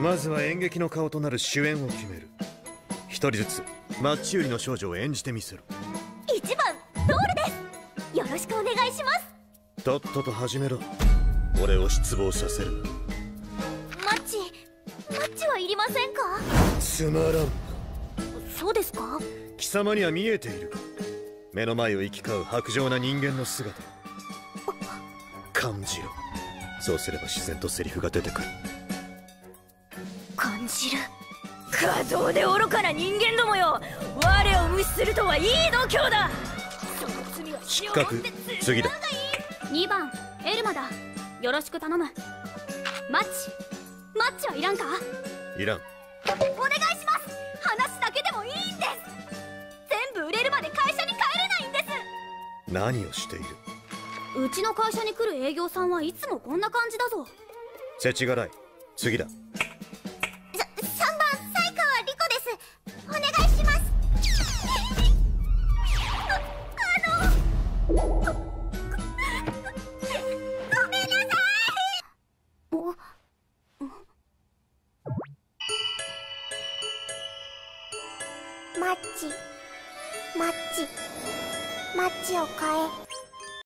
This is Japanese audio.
まずは演劇の顔となる主演を決める。一人ずつマッチ売りの少女を演じてみせる。一番ドールです。よろしくお願いします。とっとと始めろ。俺を失望させる。マッチマッチはいりませんか？つまらん。そうですか？貴様には見えている。目の前を行き交う白状な人間の姿。感じろ。そうすれば自然とセリフが出てくる感じる。過剰で愚かな人間どもよ。我を無視するとはいい度胸だ。その罪は失格次だ2番エルマだ。よろしく頼む。マッチ。マッチはいらんか？いらん。お願いします。話だけでもいいんです。全部売れるまで会社に帰れないんです。何をしている？うちの会社に来る営業さんはいつもこんな感じだぞ。世知辛い。次だマッチ。マッチ。マッチを買え。